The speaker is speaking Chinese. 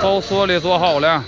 都说里做好了。